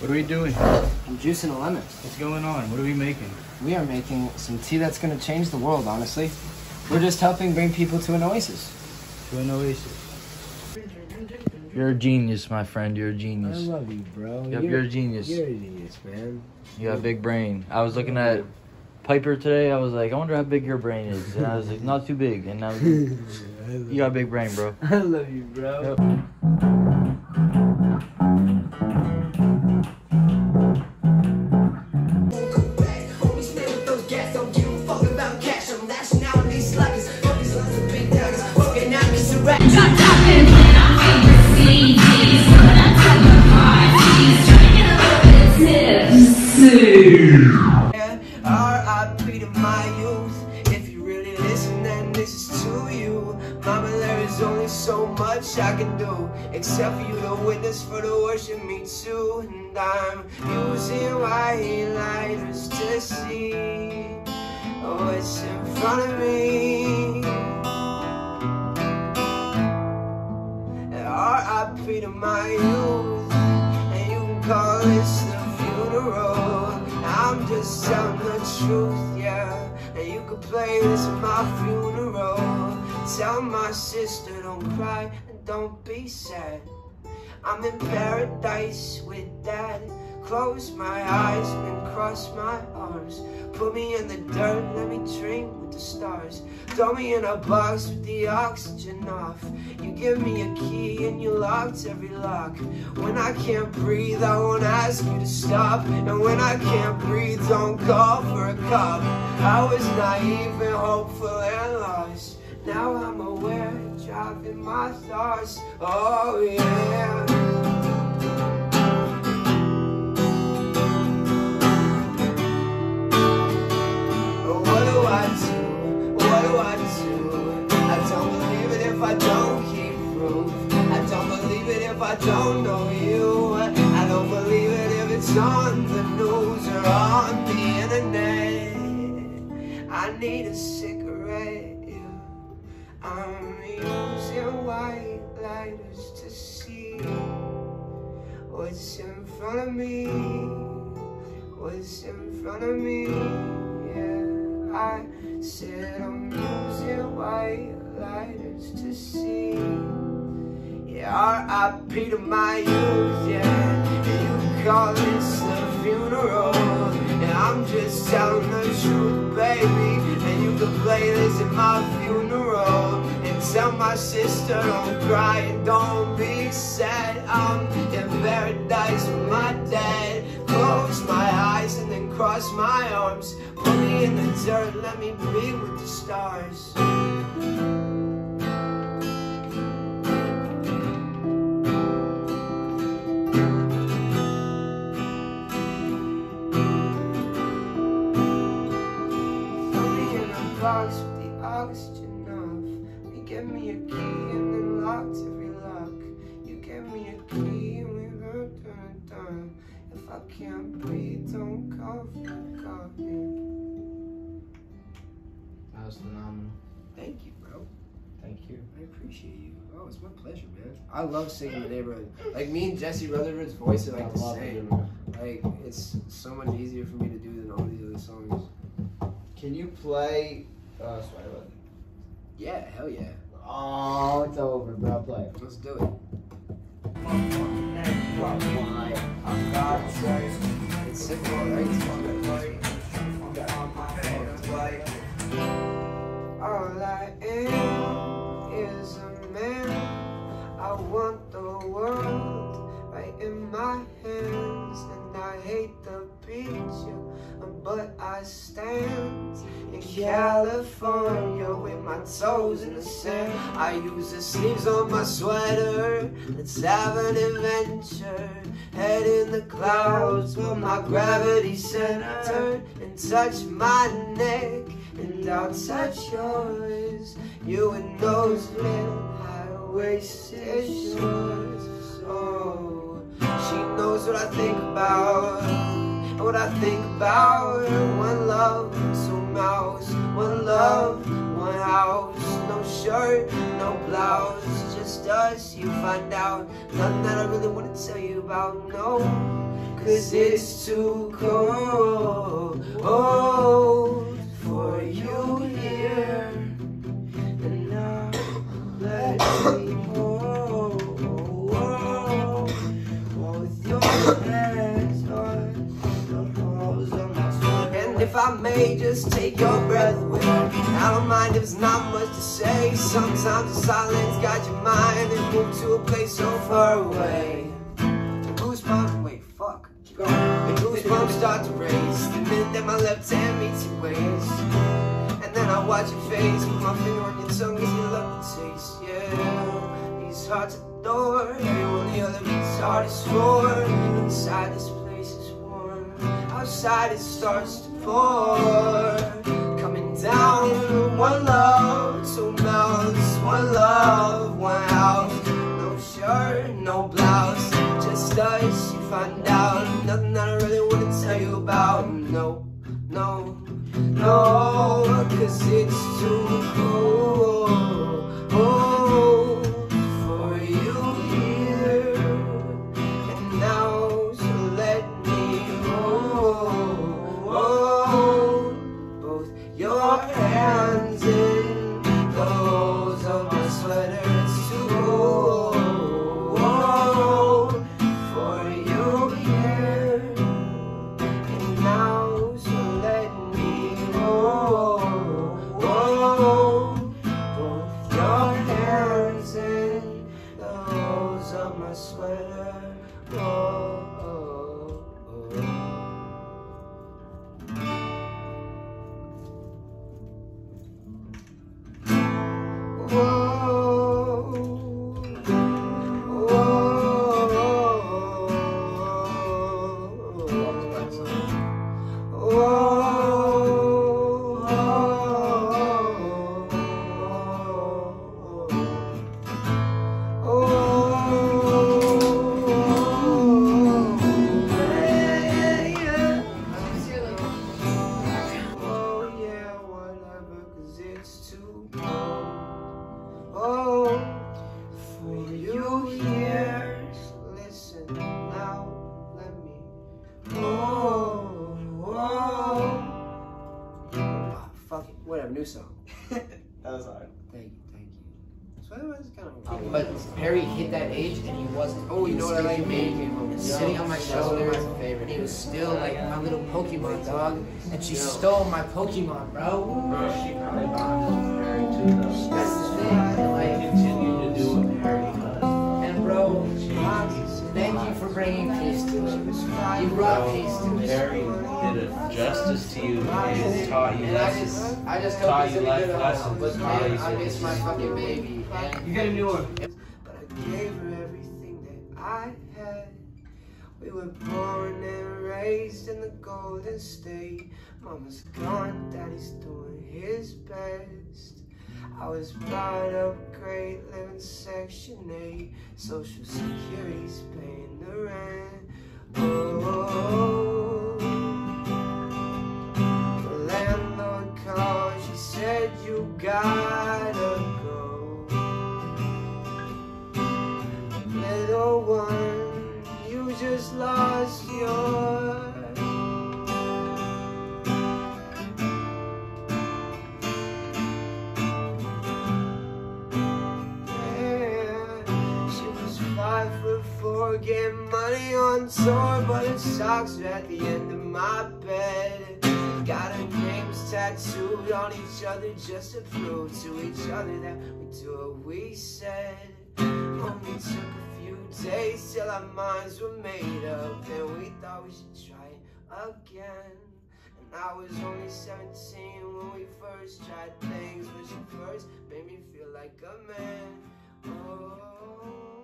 What are we doing? I'm juicing a lemon. What's going on? What are we making? We are making some tea that's going to change the world, honestly. We're just helping bring people to an oasis. To an oasis. You're a genius, my friend. You're a genius. I love you, bro. Yep, you're a genius. You're a genius, man. You got a big brain. I was looking at Piper today. I was like, I wonder how big your brain is. And I was like, not too big. And now you got a big brain, bro. I love you, bro. Yep. Mama, there is only so much I can do. Except for you to witness for the worship me too. And I'm using white lighters to see what's in front of me. R.I.P. to my youth. And you can call this the funeral. I'm just telling the truth, yeah. And you can play this at my funeral. Tell my sister don't cry and don't be sad. I'm in paradise with dad. Close my eyes and cross my arms. Put me in the dirt, let me dream with the stars. Throw me in a box with the oxygen off. You give me a key and you locked every lock. When I can't breathe, I won't ask you to stop. And when I can't breathe, don't call for a cop. I was naive and hopeful and lost. Now I'm aware, driving my thoughts. Oh yeah. What do I do? What do I do? I don't believe it if I don't keep proof. I don't believe it if I don't know you. I don't believe it if it's on the news or on the internet. I need a cigarette. I'm using white lighters to see what's in front of me. What's in front of me? Yeah, I said I'm using white lighters to see. Yeah, R.I.P. to my youth, yeah. You call this the funeral. I'm just telling the truth, baby. And you can play this at my funeral. And tell my sister don't cry and don't be sad. I'm in paradise with my dad. Close my eyes and then cross my arms. Put me in the dirt, let me be with the stars. In with the oxygen off. You give me a key and then locked every lock. You give me a key and we run dun dun. If I can't breathe, don't a. That was phenomenal. Thank you, bro. Thank you. I appreciate you. Oh, it's my pleasure, man. I love singing the neighborhood. Like me and Jesse Rutherford's voice are like the same. Like it's so much easier for me to do than all these other songs. Can you play? Uh, sorry, what? Yeah, hell yeah. Oh, it's over, bro. Play. Let's do it. It's simple, right? It's All I am is a man. I want the world right in my hands, and I hate the beach, but I stand in California with my toes in the sand. I use the sleeves on my sweater. Let's have an adventure. Head in the clouds, but my gravity centered, and touch my neck and I'll touch yours. You and those little high-waisted shorts. Oh, she knows what I think about, what I think about. One love, two mouths, one love, one house. No shirt, no blouse, just us. You find out nothing that I really want to tell you about. No. cause it's too cold oh, say. Sometimes the silence guides your mind and move to a place so far away. The goosebumps, wait, fuck. Going. The goosebumps start to race the minute that my left hand meets your waist. And then I watch your face, put my finger on your tongue as you love the taste. Yeah, these hearts the door, everyone the other beats hardest for. Inside this place is warm, outside it starts to pour. Down, one love, two mouths, one love, one house. No shirt, no blouse, just us. You find out nothing that I really wanna tell you about. No, no, no, cause it's too new song. That was hard. Thank you, thank you. So otherwise, it's kind of. Oh, but Perry hit that age and he wasn't. Oh, you know what I still like? human and sitting on my That's shoulder. my favorite. And he was still like my little Pokemon dog, and she Yo. stole my Pokemon, bro. Bro, she probably bonded with Harry too, though. That's the thing. And, like, Continue to do what Harry does. and bro, thank you for bringing peace to it. You brought peace to it. Harry did a justice to you and taught you lessons. I just Taught you life lessons. But man, I miss my fucking baby. You got a new one. But I gave her everything that I had. We were born and raised in the Golden State. Mama's gone, daddy's doing his best. I was brought up great, living Section 8. Social Security's paying the rent. Oh, oh, oh. You four, getting money on tour, but her socks at the end of my bed. Got our names tattooed on each other just to prove to each other that we do what we said. Only took a few days till our minds were made up, and we thought we should try it again. And I was only 17 when we first tried things, but she first made me feel like a man. Oh,